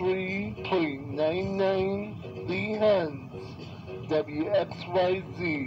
3.99 the Hens WXYZ.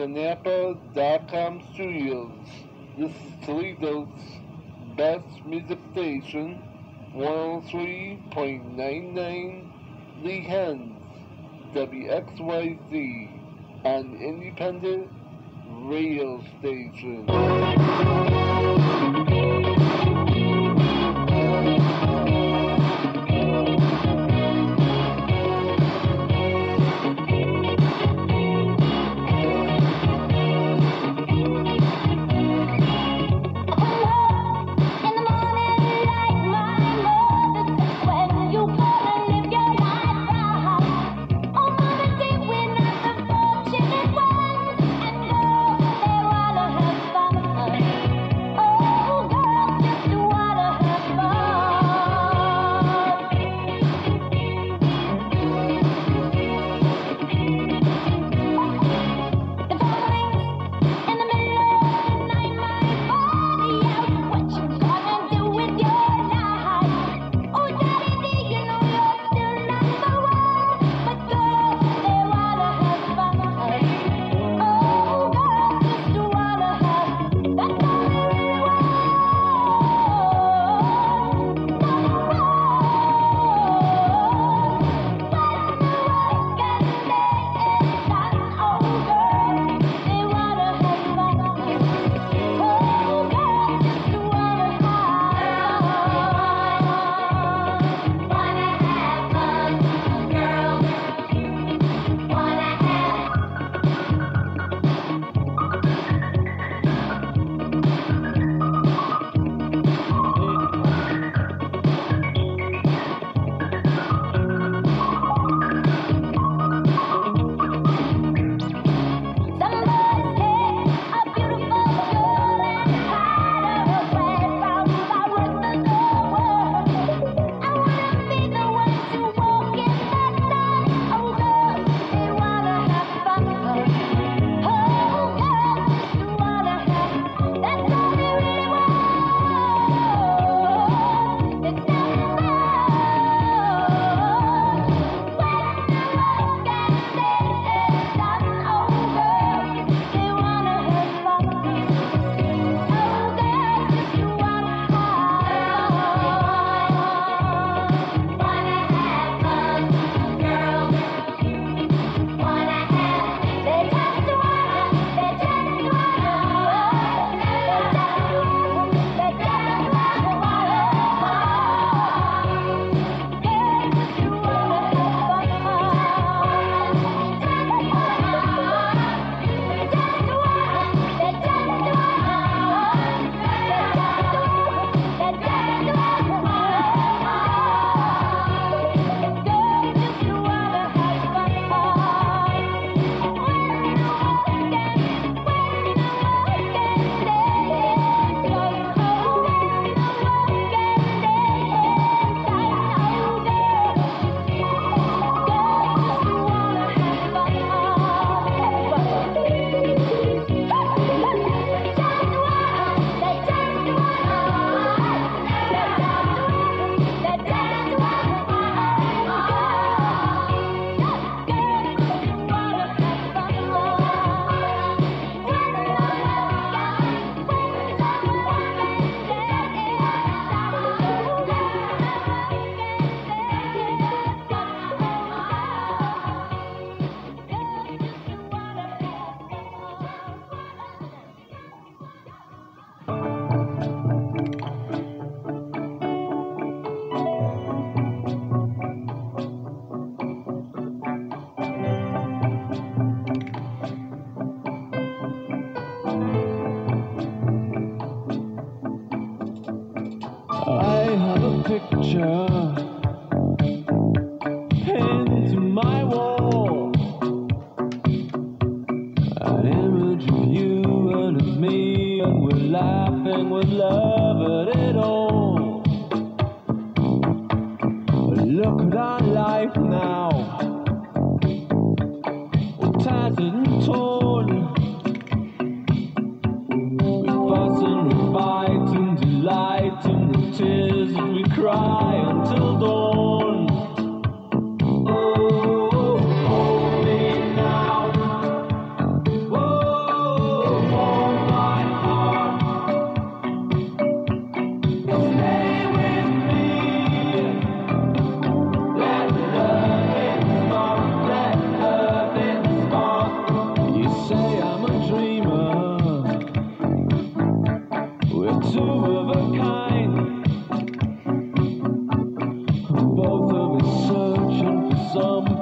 the Napa.com studios. This is Toledo's best music station, 103.99 The Hens, WXYZ, an independent radio station.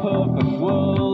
perfect world.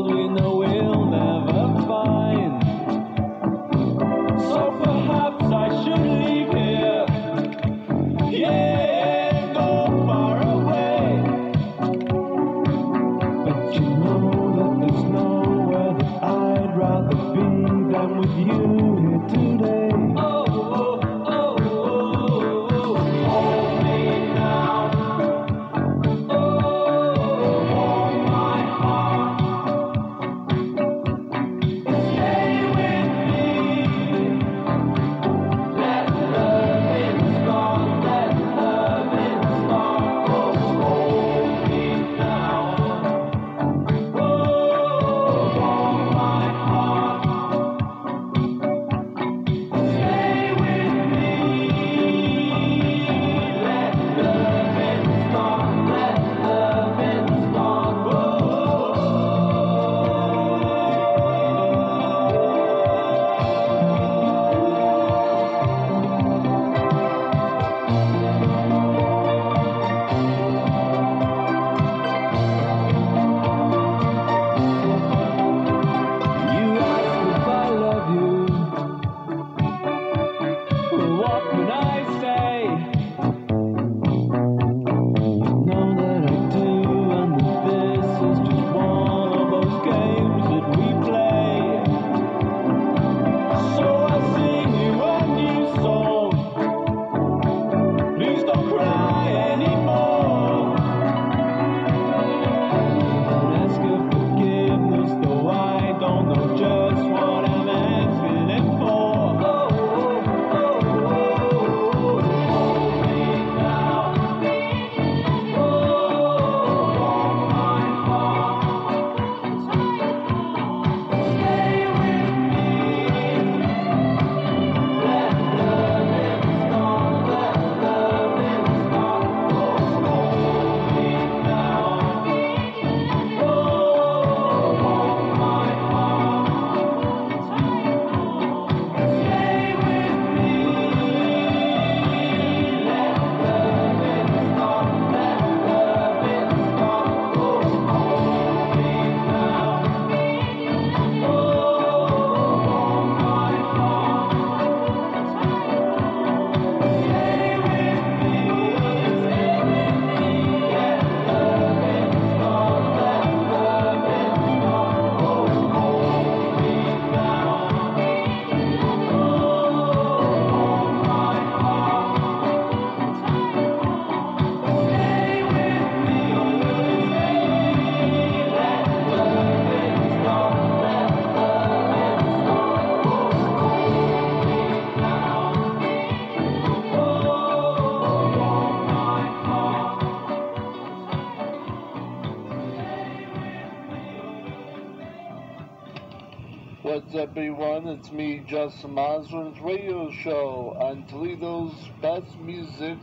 What's up, everyone? It's me, Justin Masserant's radio show on Toledo's Best Music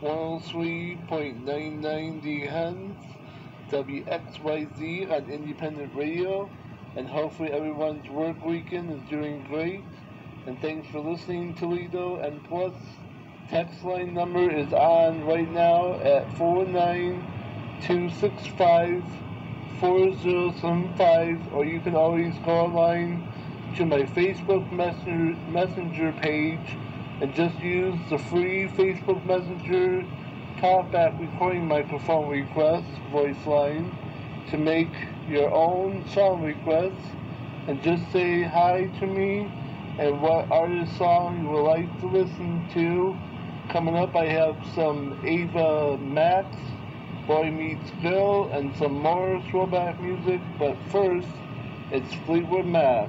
103.99 Hens WXYZ on Independent Radio, and hopefully everyone's work weekend is doing great. And thanks for listening, Toledo. And plus, text line number is on right now at 49265. 4075 or you can always call online to my Facebook messenger, messenger page and just use the free Facebook Messenger talkback recording microphone request voice line to make your own song requests and just say hi to me and what artist song you would like to listen to. Coming up, I have some Ava Max Boy Meets Girl, and some more throwback music, but first, it's Fleetwood Mac.